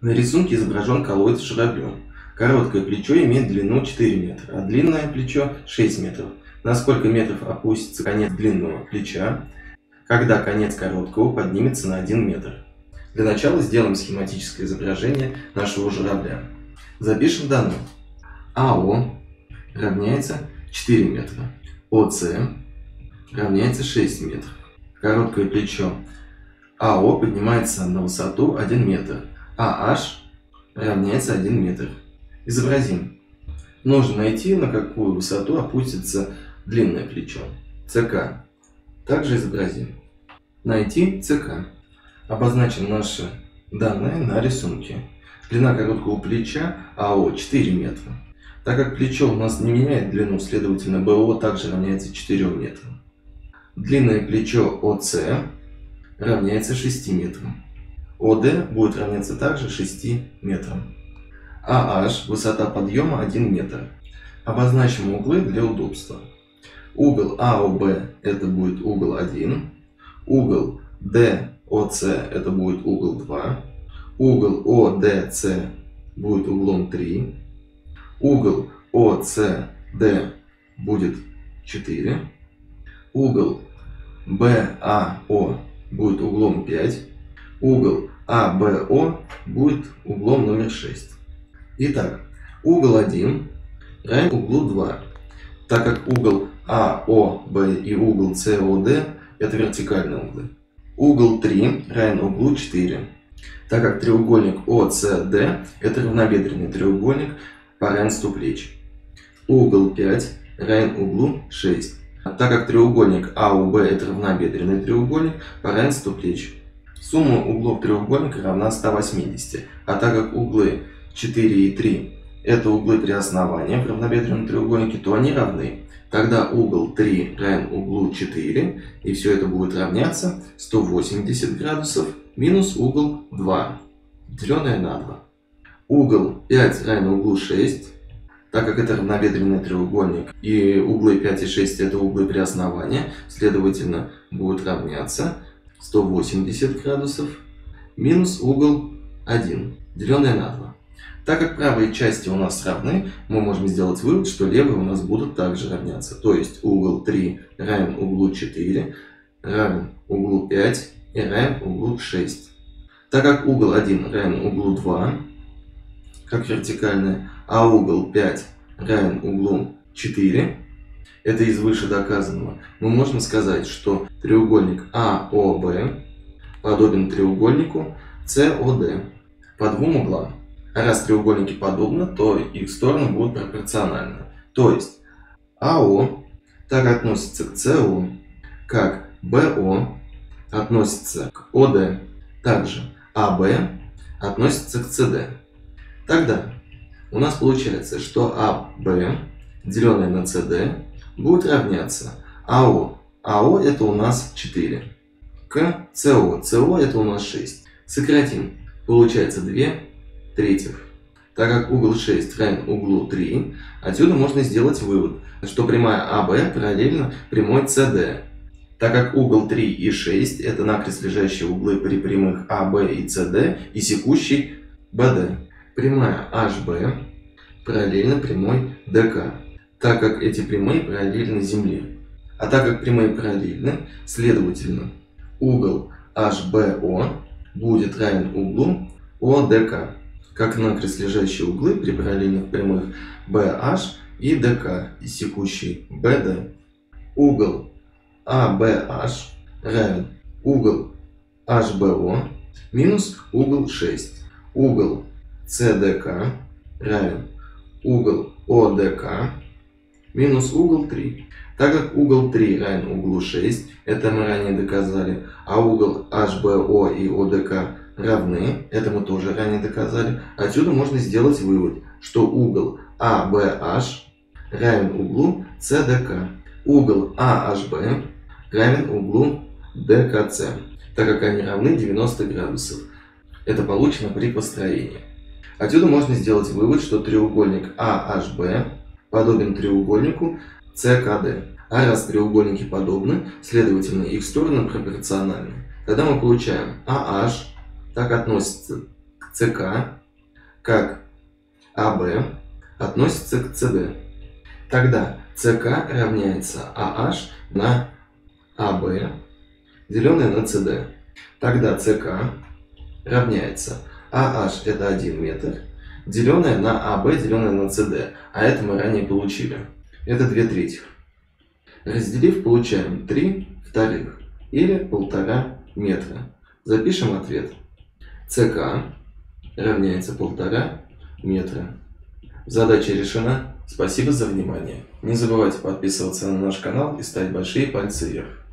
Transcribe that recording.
На рисунке изображен колодец журавлем. Короткое плечо имеет длину 4 метра, а длинное плечо 6 метров. На сколько метров опустится конец длинного плеча, когда конец короткого поднимется на 1 метр? Для начала сделаем схематическое изображение нашего журавля. Запишем данные. АО равняется 4 метра. ОС равняется 6 метров. Короткое плечо АО поднимается на высоту 1 метр, а H равняется 1 метр. Изобразим. Нужно найти, на какую высоту опустится длинное плечо. ЦК. Также изобразим. Найти ЦК. Обозначим наши данные на рисунке. Длина короткого плеча АО 4 метра. Так как плечо у нас не меняет длину, следовательно БО также равняется 4 метрам. Длинное плечо ОС равняется 6 метрам. ОД будет равняться также 6 метрам. AH – высота подъема 1 метр. Обозначим углы для удобства. Угол АОБ – это будет угол 1. Угол ДОС – это будет угол 2. Угол ОДС будет углом 3. Угол ОСД будет 4. Угол БАО будет углом 5. Угол АБО будет углом номер 6. Итак, угол 1 равен углу 2, так как угол АОБ и угол СОД это вертикальные углы. Угол 3 равен углу 4, так как треугольник ОСД это равнобедренный треугольник по равенству плеч. Угол 5 равен углу 6, так как треугольник АУБ это равнобедренный треугольник по равенству плеч. Сумма углов треугольника равна 180, а так как углы 4 и 3 это углы при основании в равнобедренном треугольнике, то они равны. Тогда угол 3 равен углу 4, и все это будет равняться 180 градусов минус угол 2, деленное на 2. Угол 5 равен углу 6, так как это равнобедренный треугольник, и углы 5 и 6 это углы при основании, следовательно, будет равняться 180 градусов минус угол 1, деленное на 2. Так как правые части у нас равны, мы можем сделать вывод, что левые у нас будут также равняться. То есть угол 3 равен углу 4, равен углу 5 и равен углу 6. Так как угол 1 равен углу 2, как вертикальное, а угол 5 равен углу 4, это из выше доказанного, мы можем сказать, что треугольник АОБ подобен треугольнику СОД по двум углам. Раз треугольники подобны, то их стороны будут пропорциональны. То есть АО так относится к СО, как БО относится к ОД, также АБ относится к СД. Тогда у нас получается, что АБ, деленное на СД, будет равняться АО. АО это у нас 4. К СО. СО это у нас 6. Сократим. Получается 2 третьих. Так как угол 6 равен углу 3, отсюда можно сделать вывод, что прямая АБ параллельна прямой CD. Так как угол 3 и 6 это накрест лежащие углы при прямых АБ и CD и секущий BD. Прямая HB параллельна прямой ДК так как эти прямые параллельны Земле. А так как прямые параллельны, следовательно, угол HBO будет равен углу ODK, как накрест лежащие углы при параллельных прямых BH и DK и секущий BD. Угол ABH равен угол HBO минус угол 6. Угол CDK равен угол ODK минус угол 3. Так как угол 3 равен углу 6, это мы ранее доказали, а угол HBO и ODK равны, это мы тоже ранее доказали, отсюда можно сделать вывод, что угол ABH равен углу CDK. Угол AHB равен углу DKC, так как они равны 90 градусов. Это получено при построении. Отсюда можно сделать вывод, что треугольник AHB подобен треугольнику CKD. А раз треугольники подобны, следовательно их стороны пропорциональны. Тогда мы получаем AH так относится к ЦК как АБ относится к СД. Тогда ЦК равняется АH на АБ, деленное на СД. Тогда ЦК равняется AH это 1 метр, деленное на АБ, деленное на СД. А это мы ранее получили. Это 2 трети. Разделив, получаем 3 вторых или полтора метра. Запишем ответ. ЦК равняется полтора метра. Задача решена. Спасибо за внимание. Не забывайте подписываться на наш канал и ставить большие пальцы вверх.